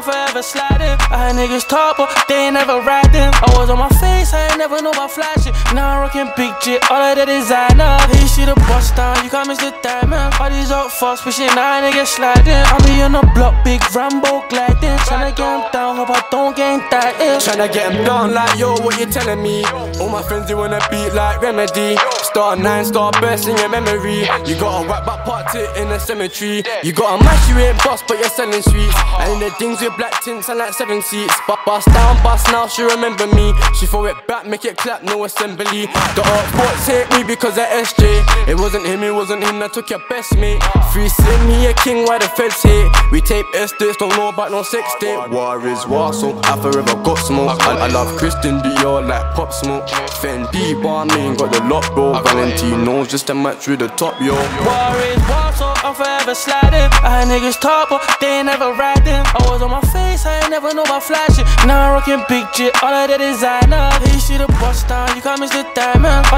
I'm forever sliding. I niggas talk, but they ain't never riding. I was on my face, I ain't never know about flashing. Now I'm rocking big J, all of the designer. Hey, see the bust down, you can't miss the diamond. All these up fast, pushing nine niggas sliding. I be on the block, big Rambo gliding. Tryna get him down like yo, what you telling me? All my friends they wanna beat like remedy. Star nine, star best in your memory. You got a whack back party in the cemetery. You got a mash, you ain't boss, but you're selling sweets. And the things with black tints and like seven seats. But bust down, bust now, she remember me. She throw it back, make it clap, no assembly. The art sports hate me because of SJ. It wasn't him, it wasn't him that took your best mate. Free slim, he a king, why the feds hate? We tape estates, don't know about no sex tape. War is war, so I forever got smoke. I, I love Christian Dior like Pop Smoke. Fendi, Balmain, got the lot, bro. Valentino's just a match with the top, yo. War is war, so I'm forever sliding. I had niggas talk, but they ain't never riding. I was on my face, I ain't never know about flashing. Now I'm rocking big J, all of the designer. Hey, you see the bust down, you can't miss the diamond.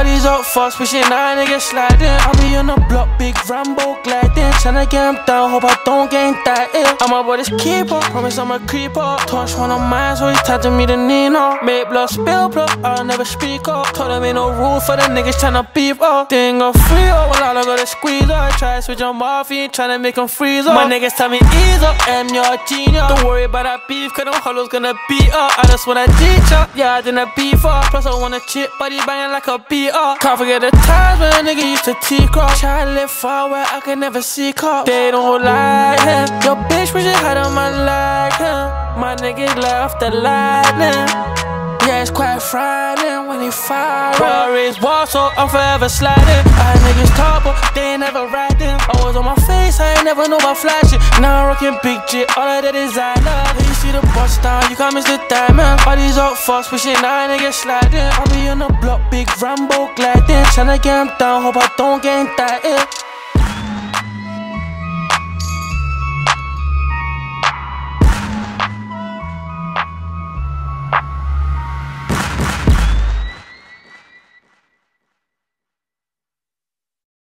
All these up fast, pushing nine niggas sliding. I be on the block, big Rambo gliding. Tryna get him down, hope I don't get that ill. I'm a body's keeper, promise I'm a creeper. Touch one of mine, so he touching me the Nino. Make blood spill, blood, I'll never speak up. Told him ain't no rule for the niggas tryna beef up. Thing go free up, well, all I gotta squeeze up. Try to switch on he ain't tryna make him freeze up. My niggas tell me ease up, and you're genius. Don't worry about that beef, cause them hollows gonna beat up. I just wanna teach up, yeah, I didn't beef up. Plus, I wanna chip, body banging like a beat up. Can't forget the times when a nigga used to teak up. Try to live far where I can never see up. They don't like him. Your bitch wish you had on my like him. My niggas left the lightning. Yeah, it's quite frightening when he fire. War is war, so I'm forever sliding. I niggas talk, but they ain't never riding. I was on my face, I ain't never know about flashing. Now I'm rocking big J, all of the designer. Hey, you see the bust down, you can't miss the diamond. These up fast, pushing nine niggas sliding. I be on the block, big Rambo gliding. Tryna get him down, hope I don't get ill.